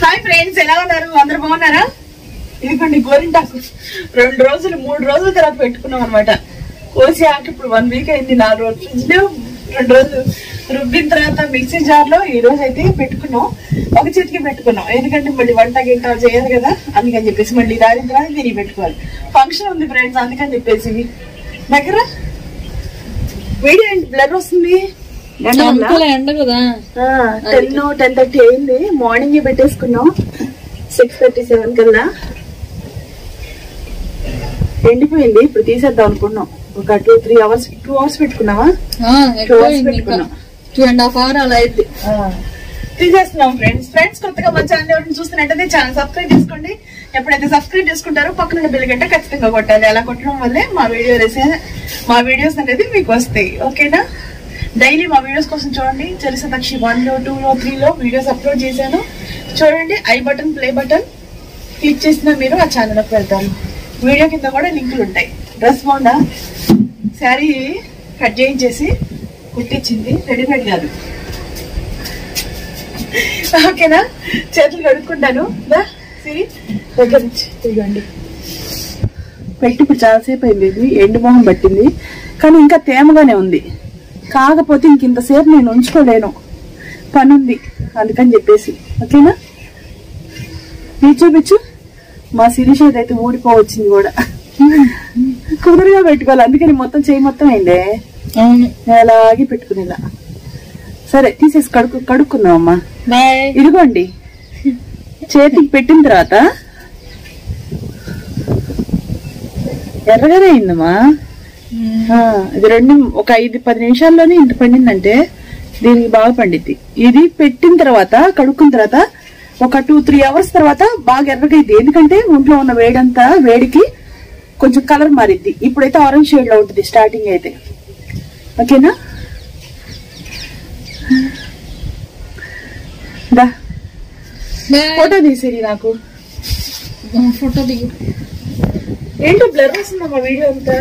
Hi friends ఎలా ఉన్నారు? అందరు బాగున్నారా? ఇదిగోండి గోరింటాకు. రెండు రోజులు మూడు రోజుల తర్వాత పెట్టుకున్నాం అనమాట కోసి ఆకు ఇప్పుడు వన్ వీక్ అయింది నాలుగు రోజులు ఫ్రిడ్జ్లో రెండు రోజులు రుబ్బిన తర్వాత మిక్సీ జార్లో ఈ రోజు అయితే పెట్టుకున్నాం. ఒక చేతికి పెట్టుకున్నాం. ఎందుకంటే మళ్ళీ వంట గింట చేయదు కదా. అందుకని చెప్పేసి మళ్ళీ దాని తర్వాత తిరిగి పెట్టుకోవాలి. ఫంక్షన్ ఉంది ఫ్రెండ్స్ అందుకని చెప్పేసి. దగ్గర? వీడియో బ్లర్ వస్తుంది? టెన్ టెన్ థర్టీ అయింది. మార్నింగ్ పెట్టేసుకున్నాం. సిక్స్ థర్టీ సెవెన్ కల్లా. ఎండిపోయింది. ఇప్పుడు తీసేద్దాం అనుకున్నాం. ఒక two three hours two hours పెట్టుకున్నావా? అయింది ఇంకా. పెట్టుకున్నాం. టూ అండ్ హాఫ్ అవర్ అలా అయింది. తీసేస్తున్నాం ఫ్రెండ్స్ ఫ్రెండ్స్ కొత్తగా మా ఛానల్ ఎవరిని చూస్తున్నట్టయితే ఛానల్ సబ్స్క్రైబ్ చేసుకోండి. ఎప్పుడైతే సబ్స్క్రైబ్ చేసుకుంటారో పక్కన బిల్ గంట ఖచ్చితంగా కొట్టాలి. అలా కొట్టడం వల్లే మా వీడియో మా వీడియోస్ అనేది మీకు వస్తాయి. ఓకేనా డైలీ మా వీడియోస్ కోసం చూడండి. చలిసతక్షి వన్లో టూ త్రీలో వీడియోస్ అప్లోడ్ చేశాను. చూడండి I button play button click చేసిన మీరు ఆ ఛానల్కి వెళ్తారు. వీడియో కింద కూడా లింకులు ఉంటాయి. డ్రెస్ బాగుందా? శారీ కట్ చేయించేసి కుట్టించింది. రెడీమేడ్ కాదు. ఓకేనా చేతులు కడుక్కుంటాను. సిరి దగ్గర నుంచి తిరగండి పెట్టి ఇప్పుడు చాలాసేపు అయింది. ఎండు మొహం పట్టింది. కానీ ఇంకా తేమగానే ఉంది. కాకపోతే ఇంక ఇంతసేపు నేను ఉంచుకోలేను. పని ఉంది అందుకని చెప్పేసి. ఓకేనా? నీ చూపించు. మా శిరీష అయితే ఊడిపోవచ్చింది కూడా. కుదురుగా పెట్టుకోవాలి. అందుకని మొత్తం చేయి మొత్తం అయిందే. అలాగే పెట్టుకునేలా. సరే తీసేసి కడుక్కు కడుక్కుందాం అమ్మా ఇదిగోండి చేతికి పెట్టిన తర్వాత ఎర్రగానే అయిందమ్మా. ఇది రెండు ఒక ఐదు పది నిమిషాల్లోనే ఇంత పండిందంటే దీనికి బాగా పండిద్ది. ఇది పెట్టిన తర్వాత కడుక్కున్న తర్వాత ఒక టూ త్రీ అవర్స్ తర్వాత బాగా ఎర్రగా అయింది ఎందుకంటే ఒంట్లో ఉన్న వేడంతా వేడికి కొంచెం కలర్ మారిద్ది. ఇప్పుడైతే ఆరెంజ్ షేడ్లో ఉంటుంది స్టార్టింగ్ అయితే. ఓకేనా? దా. ఫోటో తీసేది నాకు. ఫోటో దిగు. ఏంటో బ్లర్ వస్తుందమ్మా వీడియో అంతా.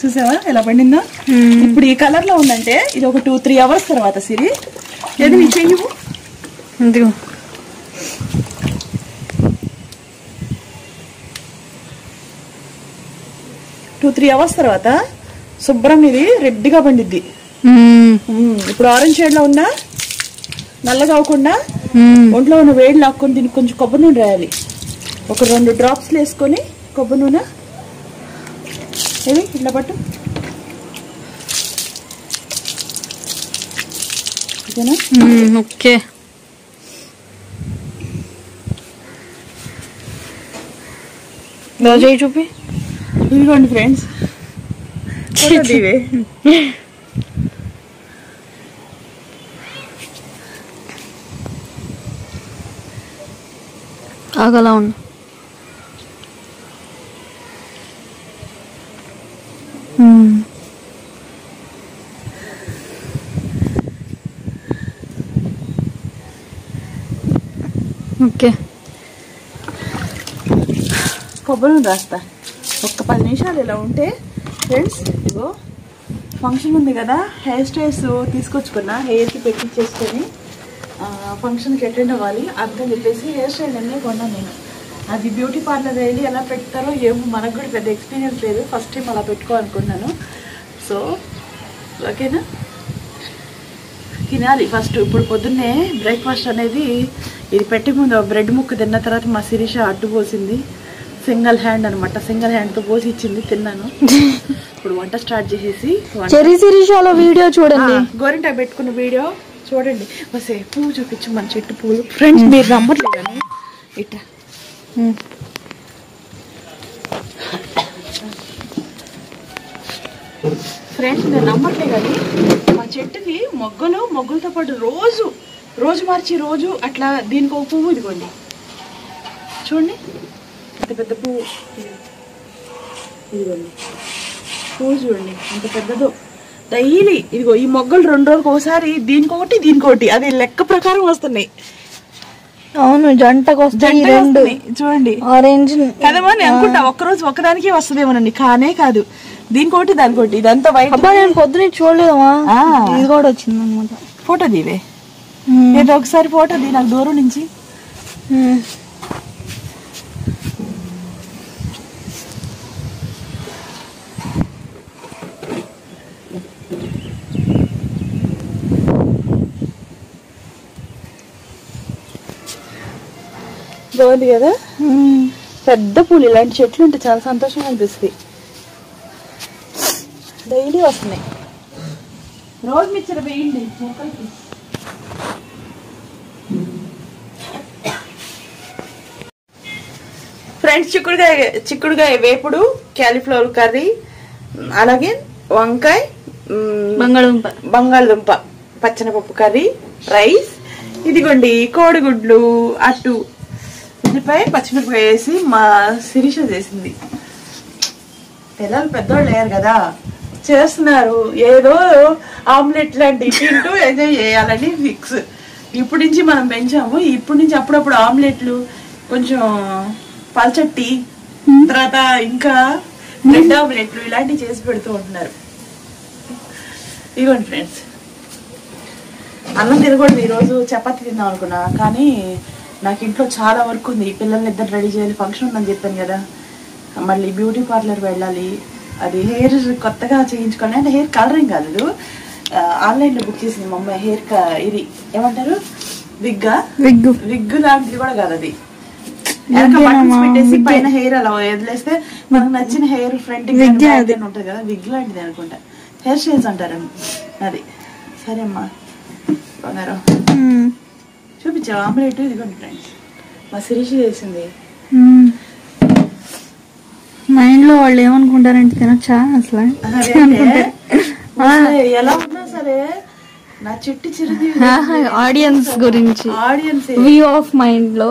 చూసావా? ఎలా పండిందో? ఇప్పుడు ఈ కలర్లో ఉందంటే ఇది ఒక టూ త్రీ అవర్స్ తర్వాత సిరి. ఏది నీ ఇదిగో. టూ త్రీ అవర్స్ తర్వాత శుభ్రం ఇది రెడ్గా పండిద్ది. ఇప్పుడు ఆరెంజ్ షేడ్లో ఉందా నల్లగా అవ్వకుండా ఒంట్లో ఉన్న వేడి లాక్కొని దీనికి కొంచెం కొబ్బరి నూనె రాయాలి. ఒక రెండు డ్రాప్స్ వేసుకొని కొబ్బరి నూనె ఏది ఇట్లా పట్టు. ఓకే. చూపి. ఇదిగోండి ఫ్రెండ్స్. ఆగలా ఉన్నా ఓకే కొబ్బరిని రాస్తా. ఒక్క పది నిమిషాలు ఇలా ఉంటే ఫ్రెండ్స్ ఇదిగో ఫంక్షన్ ఉంది కదా హెయిర్ స్టైల్స్ తీసుకొచ్చుకున్నా హెయిర్కి పెట్టించేసుకొని ఫంక్షన్కి అటెండ్ అవ్వాలి. అందుకని చెప్పేసి హెయిర్ స్టైల్ అనే కొన్నాను నేను. అది బ్యూటీ పార్లర్ వెళ్ళి ఎలా పెడతారో ఏమో మనకు కూడా పెద్ద ఎక్స్పీరియన్స్ లేదు. ఫస్ట్ టైం అలా పెట్టుకోవాలనుకున్నాను. సో ఓకేనా? తినాలి. ఫస్ట్ ఇప్పుడు పొద్దున్నే బ్రేక్ఫాస్ట్ అనేది ఇది పెట్టే ముందు బ్రెడ్ ముక్క తిన్న తర్వాత మా శిరీష అడ్డు పోసింది. సింగిల్ హ్యాండ్ అనమాట సింగిల్ హ్యాండ్తో పోసి ఇచ్చింది తిన్నాను. ఇప్పుడు వంట స్టార్ట్ చేసేసి చెరీ శిరీషాలో వీడియో చూడండి. ఆ, గోరింటాకు పెట్టుకున్న వీడియో చూడండి. వస్తే పువ్వు చూపించు మన చెట్టు పువ్వులు ఫ్రెండ్స్ మీరు నమ్మట్లేదని ఇట్లా ఫ్రెండ్స్ నేను నమ్మట్లే కానీ మా చెట్టుకి మొగ్గలు మొగ్గలతో పాటు రోజు రోజు మార్చి రోజు అట్లా దీనికి ఒక పువ్వు ఇదిగోండి. చూడండి. అంత పెద్ద పువ్వు ఇది. ఇదిగోండి. పువ్వు చూడండి అంత పెద్దదో. డైలీ ఇదిగో ఈ మొగ్గలు రెండు రోజులకు ఒకసారి దీనికొకటి దీనికొకటి. అది లెక్క ప్రకారం వస్తున్నాయి. అవును జంటకు వస్తాయి రెండు. చూడండి. ఆరెంజ్ కదమా నేను అనుకుంటా ఒక్కరోజు ఒక్కదానికి వస్తుందేమోనండి. కానే కాదు. దీనికోటి దానికోటి ఇదంతా వైట్. అబ్బా నేను పొద్దున చూడలేదమ్మా. ఇది కూడా వచ్చింది అనమాట ఫోటో దీవే ఏదో ఒకసారి ఫోటో దీ నాకు దూరం నుంచి. బాగుంది కదా? పెద్ద పూలు ఇలాంటి చెట్లు ఉంటే చాలా సంతోషంగా అనిపిస్తుంది. డైలీ వస్తున్నాయి. రోజు మిచ్చర వేయండి మొక్కలకి ఫ్రెండ్స్ చిక్కుడుకాయ చిక్కుడుకాయ వేపుడు క్యాలీఫ్లవర్ కర్రీ అలాగే వంకాయ బంగాళదుంప. బంగాళదుంప పచ్చనపప్పు కర్రీ రైస్. ఇదిగోండి కోడిగుడ్లు అట్టు. ఉల్లిపాయ పచ్చిమిరపకాయ వేసి మా శిరీష చేసింది. పిల్లలు పెద్దోళ్ళు లేరు కదా చేస్తున్నారు. ఏదో ఆమ్లెట్ లాంటివి తింటూ ఎంజాయ్ చేయాలని ఫిక్స్. ఇప్పటి నుంచి మనం పెంచాము. ఇప్పటి నుంచి అప్పుడప్పుడు ఆమ్లెట్లు కొంచెం పల్చట్టి తర్వాత ఇంకా బ్రెడ్ ఆమ్లెట్లు ఇలాంటివి చేసి పెడుతూ ఉంటున్నారు. ఇదిగోండి ఫ్రెండ్స్. అన్నం తినకూడదు ఈరోజు. చపాతీ తిందాం అనుకున్నా కానీ నాకు ఇంట్లో చాలా వర్క్ ఉంది. పిల్లల్ని ఇద్దరు రెడీ చేయాలి ఫంక్షన్ ఉందని చెప్పాను కదా. మళ్ళీ బ్యూటీ పార్లర్ వెళ్ళాలి. అది హెయిర్ కొత్తగా చేయించుకోవాలి. అంటే హెయిర్ కలరింగ్ కాదు ఆన్లైన్లో బుక్ చేసింది మా అమ్మాయి. హెయిర్ ఇది ఏమంటారు? విగ్గా. విగ్గు విగ్ లాంటిది కూడా కాదు అది. పెట్టేసి పైన హెయిర్ అలా వదిలేస్తే మనకు నచ్చిన హెయిర్ ఫ్రంట్ ఉంటుంది కదా. విగ్ లాంటిది అనుకుంటా. హెయిర్ స్టైల్స్ అంటారు. అది. సరే అమ్మా. బంగారం. చూపించావు ఆమ్లెట్ ఇదిగోండి ఫ్రెండ్స్ మా శిరీష చేసింది. మైండ్లో వాళ్ళు ఏమనుకుంటారంటే తినొచ్చా అసలు? ఎలా ఉన్నా సరే నా చిట్టి చిరుది ఆడియన్స్ గురించి. ఆడియన్స్ వ్యూ ఆఫ్ మైండ్లో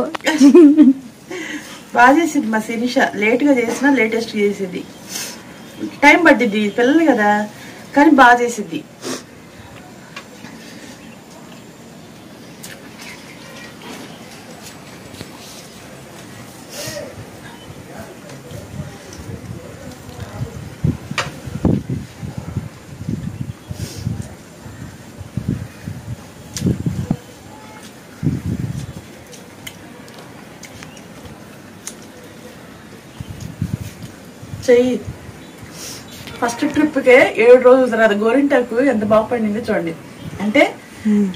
బాగా చేసింది మా శిరీష. లేట్గా చేసినా లేటెస్ట్ చేసింది. టైం పట్టింది పిల్లలు కదా. కానీ బాగా చేసింది. చెయ్యి. ఫస్ట్ ట్రిప్కే ఏడు రోజుల తర్వాత గోరింటాకు ఎంత బాగా పండిందో చూడండి. అంటే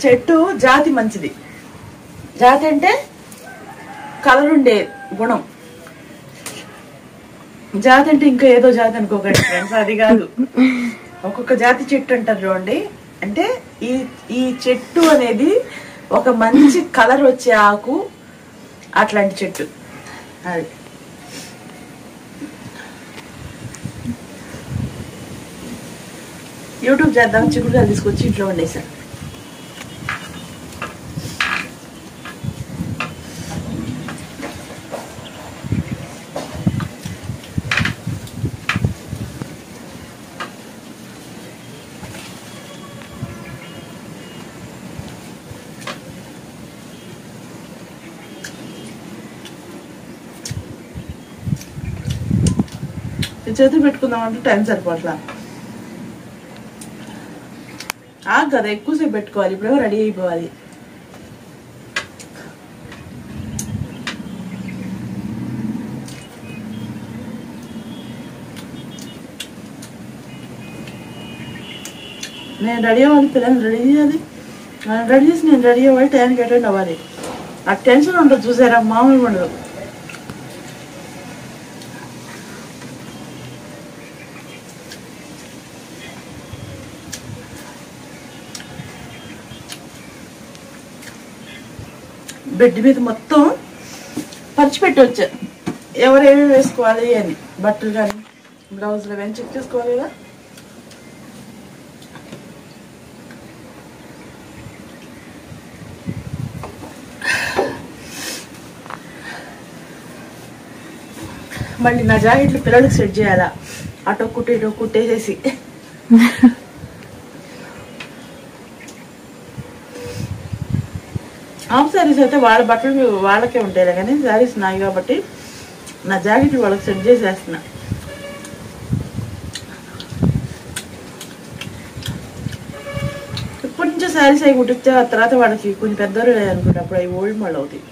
చెట్టు జాతి మంచిది. జాతి అంటే కలర్ ఉండే గుణం. జాతి అంటే ఇంకా ఏదో జాతి అనుకోకండి ఫ్రెండ్స్ అది కాదు. ఒక్కొక్క జాతి చెట్టు అంటారు చూడండి. అంటే ఈ ఈ చెట్టు అనేది ఒక మంచి కలర్ వచ్చే ఆకు అట్లాంటి చెట్టు. అది. యూట్యూబ్ చేద్దాం. చిక్కుడుకాయలు తీసుకొచ్చి ఇంట్లో వండేసాను చేతులు పెట్టుకుందాం అంటే టైం సరిపోట్లా ఆగు కదా ఎక్కువసేపు పెట్టుకోవాలి. ఇప్పుడు రెడీ అయిపోవాలి? నేను రెడీ అవ్వాలి పిల్లల్ని రెడీ చేయాలి. మనం రెడీ చేసి నేను రెడీ అవ్వాలి టైంకి అటెండ్ అవ్వాలి. ఆ టెన్షన్ ఉండదు చూసారా? మామూలుగా ఉండదు. బెడ్ మీద మొత్తం పరిచిపెట్టవచ్చు ఎవరేమి వేసుకోవాలి అని. బట్టలు కానీ బ్లౌజులు కానీ చెక్ చేసుకోవాలి కదా? మళ్ళీ నా జాకెట్లు పిల్లలకు సెట్ చేయాలా? అటో కుట్టే ఇటో కుట్టేసేసి. హాఫ్ శారీస్ అయితే వాళ్ళ బట్టలు వాళ్ళకే ఉంటాయి కానీ శారీస్ నాయి కాబట్టి నా జాకెట్ వాళ్ళకి సెట్ చేసేస్తున్నా. ఇప్పటి నుంచే శారీస్ అవి కుట్టిస్తే ఆ తర్వాత వాళ్ళకి కొంచెం పెద్దవారు లేదనుకుంటే అప్పుడు అవి ఓల్డ్ మోడల్ అవుతాయి.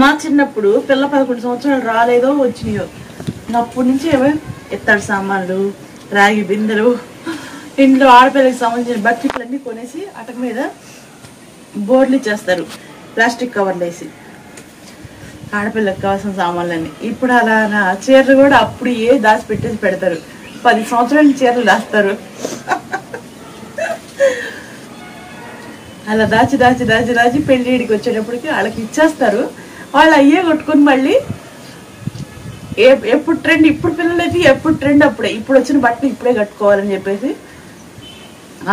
మా చిన్నప్పుడు పిల్ల పదకొండు సంవత్సరాలు రాలేదో వచ్చినాయో. అప్పటి నుంచి ఏమో ఇత్తడి సామాన్లు రాగి బిందెలు ఇంట్లో ఆడపిల్లకి సంబంధించిన బకెట్లన్నీ కొనేసి అటక మీద బోర్డులు ఇచ్చేస్తారు. ప్లాస్టిక్ కవర్లు వేసి. ఆడపిల్లకి కావాల్సిన సామాన్లన్నీ. ఇప్పుడు అలా చీరలు కూడా అప్పుడు ఏ దాచి పెట్టేసి పెడతారు. పది సంవత్సరాల చీరలు దాస్తారు. అలా దాచి దాచి దాచి దాచి పెళ్ళిడికి వచ్చేటప్పటికి వాళ్ళకి ఇచ్చేస్తారు. వాళ్ళు అయ్యే కొట్టుకొని మళ్ళీ ఎప్పుడు ట్రెండ్ ఇప్పుడు పిల్లలకి ఎప్పుడు ట్రెండ్ అప్పుడే. ఇప్పుడు వచ్చిన బట్టలు ఇప్పుడే కట్టుకోవాలని చెప్పేసి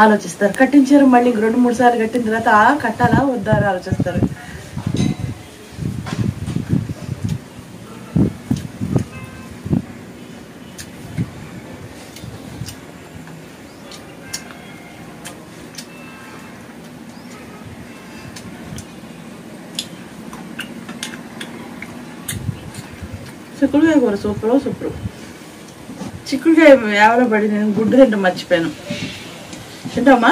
ఆలోచిస్తారు. కట్టించారు మళ్ళీ రెండు మూడు సార్లు కట్టిన తర్వాత ఆ కట్టాలా వద్దా అని ఆలోచిస్తారు. చిక్కుడుకాయ కూర సూపర్ సూపర్. చిక్కుడుకాయ ఎవరో పడి నేను గుడ్డు తింటే మర్చిపోయాను. తింటామా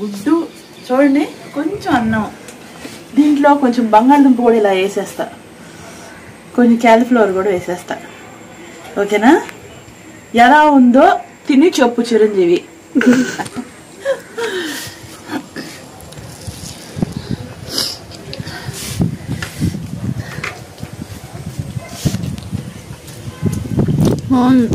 గుడ్డు చూడండి కొంచెం అన్నం. దీంట్లో కొంచెం బంగాళదుంప కూడా ఇలా వేసేస్తా. కొంచెం క్యాలీఫ్లవర్ కూడా వేసేస్తా. ఓకేనా? ఎలా ఉందో తిని చెప్పు చిరంజీవి బాగుంది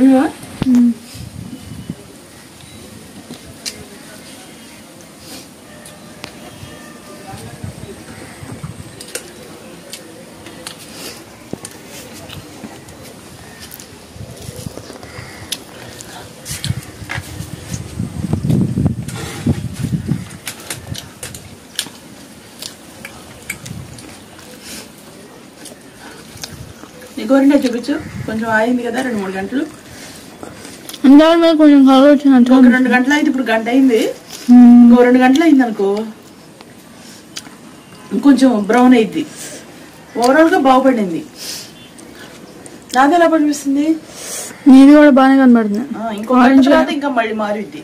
ఇంకా ఇంకా మ్మ్. నీ గోరింటే చూపించు కొంచెం ఆయింది కదా రెండు మూడు గంటలు మీద కొంచెం కలర్ వచ్చినట్టు ఒక రెండు గంటలు అయితే ఇప్పుడు గంట అయింది. ఇంకో రెండు గంటలు అయింది అనుకో. కొంచెం బ్రౌన్ అయింది ఓవరాల్గా బాగుపడింది. నాది ఎలా పనిపిస్తుంది నీది కూడా బాగానే కనబడుతుంది. ఇంకో గంట తర్వాత ఇంకా మళ్ళీ మారిద్ది.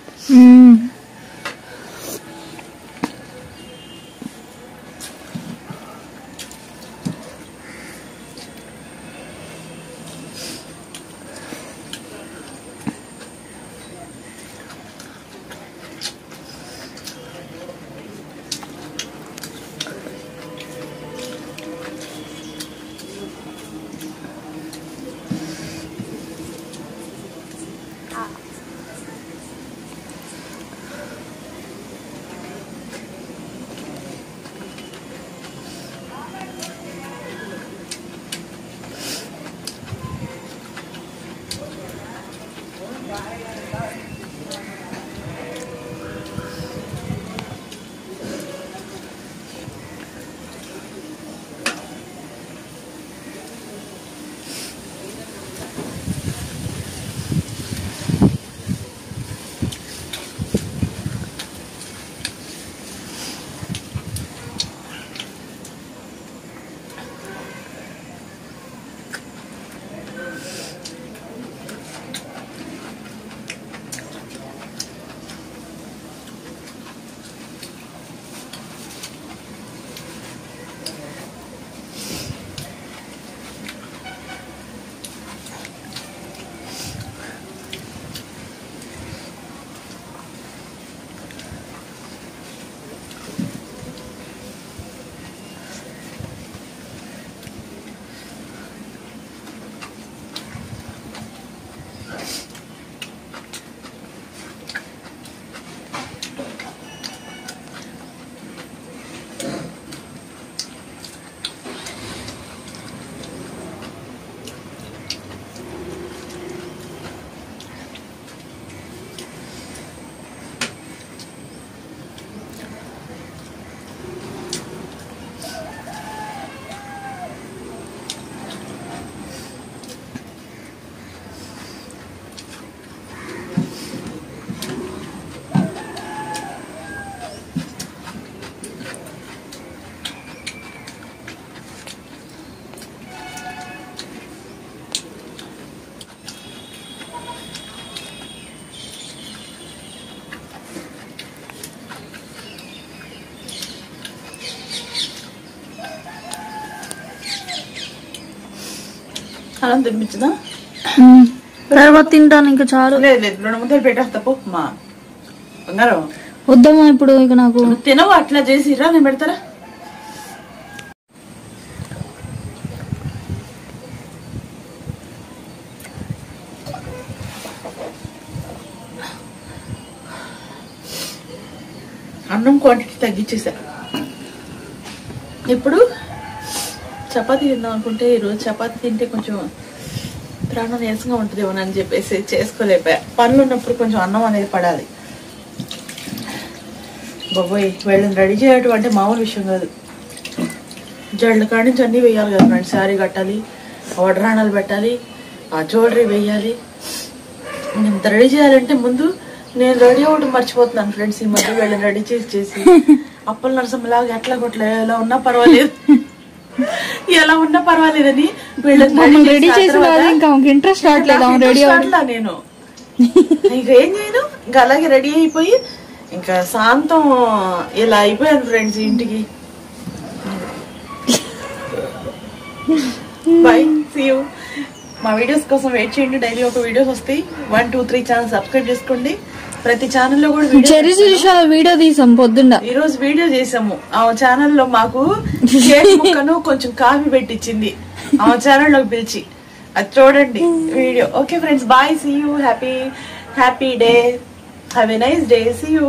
అన్నం తినిపించదా. తర్వాత తింటాను ఇంకా చాలు. లేదు లేదు రెండు ముద్దలు పెట్టేస్తా పో మా బంగారం. వద్దమ్మా ఇప్పుడు ఇక నాకు. తినవు అట్లా చేసిరా నేను పెడతారా? అన్నం క్వాంటిటీ తగ్గించేసా. ఇప్పుడు చపాతీ తిందాం అనుకుంటే ఈరోజు చపాతీ తింటే కొంచెం ప్రాణం నీరసంగా ఉంటుందేమో అని చెప్పేసి చేసుకోలేకపోయా. పనులు ఉన్నప్పుడు కొంచెం అన్నం అనేది పడాలి. బాబోయ్ వీళ్ళని రెడీ చేయటం అంటే మామూలు విషయం కాదు. జడ్ల కాడి నుంచి అన్నీ వేయాలి కదా ఫ్రెండ్స్. శారీ కట్టాలి వడ్రాణాలు పెట్టాలి ఆ జ్యువెలరీ వేయాలి. ఇంత రెడీ చేయాలంటే ముందు నేను రెడీ అవ్వడం మర్చిపోతున్నాను ఫ్రెండ్స్ ఈ మధ్య వీళ్ళని రెడీ చేసి చేసి. అప్పల నరసమ్మలాగా ఎట్లా కొట్లా ఎలా ఉన్నా పర్వాలేదు. ఎలా ఉన్నా పర్వాలేదని రెడీ చేసి ఇంకా ఇంట్రెస్ట్ రావట్లేదు రెడీ నేను. ఇంకా ఏం చేయను? ఇంకా అలాగే రెడీ అయిపోయి ఇంకా శాంతం ఇలా అయిపోయాను ఫ్రెండ్స్ ఇంటికి. బై సీ యూ మా వీడియోస్ కోసం వెయిట్ చేయండి. డైలీ ఒక వీడియోస్ వస్తాయి. One two three channel subscribe చేసుకోండి. ప్రతి ఛానల్లో కూడా వీడియో చెరి శిరీషాల వీడియో తీసాం పొద్దుండ ఈ రోజు వీడియో చేసాము ఆ ఛానల్లో మాకు కేక్ ముక్కను కొంచెం కాఫీ పెట్టించింది ఆ ఛానల్లోకి పిలిచి అది చూడండి video. Okay friends bye see you happy happy day have a nice day see you